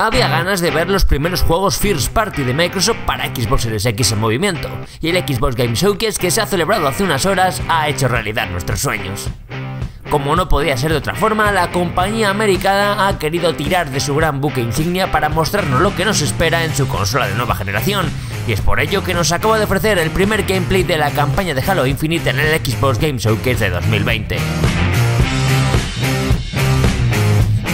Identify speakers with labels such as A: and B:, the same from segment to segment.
A: había ganas de ver los primeros juegos First Party de Microsoft para Xbox Series X en movimiento, y el Xbox Game Showcase que se ha celebrado hace unas horas ha hecho realidad nuestros sueños. Como no podía ser de otra forma, la compañía americana ha querido tirar de su gran buque insignia para mostrarnos lo que nos espera en su consola de nueva generación, y es por ello que nos acaba de ofrecer el primer gameplay de la campaña de Halo Infinite en el Xbox Game Showcase de 2020.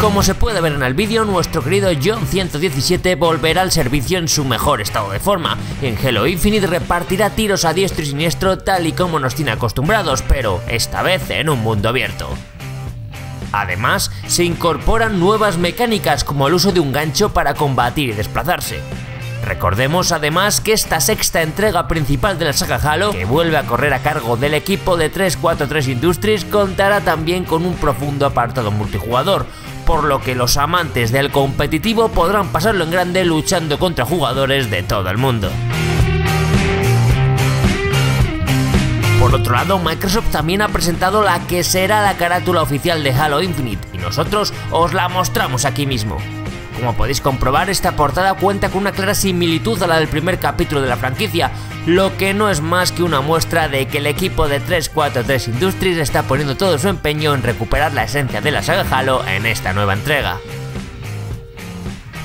A: Como se puede ver en el vídeo, nuestro querido John 117 volverá al servicio en su mejor estado de forma, en Halo Infinite repartirá tiros a diestro y siniestro tal y como nos tiene acostumbrados, pero esta vez en un mundo abierto. Además, se incorporan nuevas mecánicas como el uso de un gancho para combatir y desplazarse. Recordemos además que esta sexta entrega principal de la saga Halo, que vuelve a correr a cargo del equipo de 343 Industries, contará también con un profundo apartado multijugador, por lo que los amantes del competitivo podrán pasarlo en grande luchando contra jugadores de todo el mundo. Por otro lado, Microsoft también ha presentado la que será la carátula oficial de Halo Infinite y nosotros os la mostramos aquí mismo. Como podéis comprobar, esta portada cuenta con una clara similitud a la del primer capítulo de la franquicia, lo que no es más que una muestra de que el equipo de 343 Industries está poniendo todo su empeño en recuperar la esencia de la saga Halo en esta nueva entrega.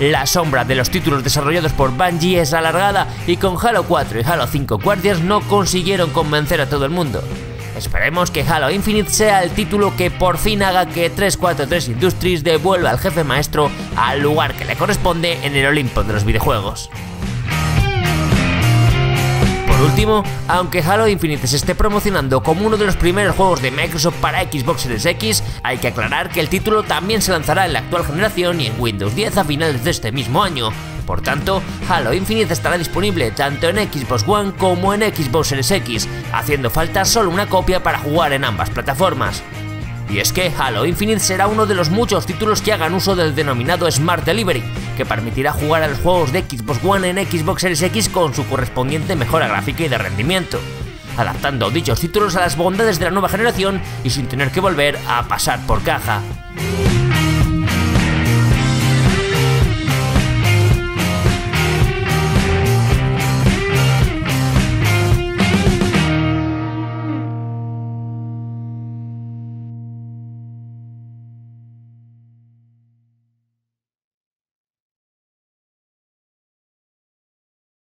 A: La sombra de los títulos desarrollados por Bungie es alargada y con Halo 4 y Halo 5 Guardians no consiguieron convencer a todo el mundo. Esperemos que Halo Infinite sea el título que por fin haga que 343 Industries devuelva al jefe maestro al lugar que le corresponde en el Olimpo de los videojuegos. Por último, aunque Halo Infinite se esté promocionando como uno de los primeros juegos de Microsoft para Xbox Series X, hay que aclarar que el título también se lanzará en la actual generación y en Windows 10 a finales de este mismo año, por tanto, Halo Infinite estará disponible tanto en Xbox One como en Xbox Series X, haciendo falta solo una copia para jugar en ambas plataformas. Y es que Halo Infinite será uno de los muchos títulos que hagan uso del denominado Smart Delivery, que permitirá jugar a los juegos de Xbox One en Xbox Series X con su correspondiente mejora gráfica y de rendimiento, adaptando dichos títulos a las bondades de la nueva generación y sin tener que volver a pasar por caja.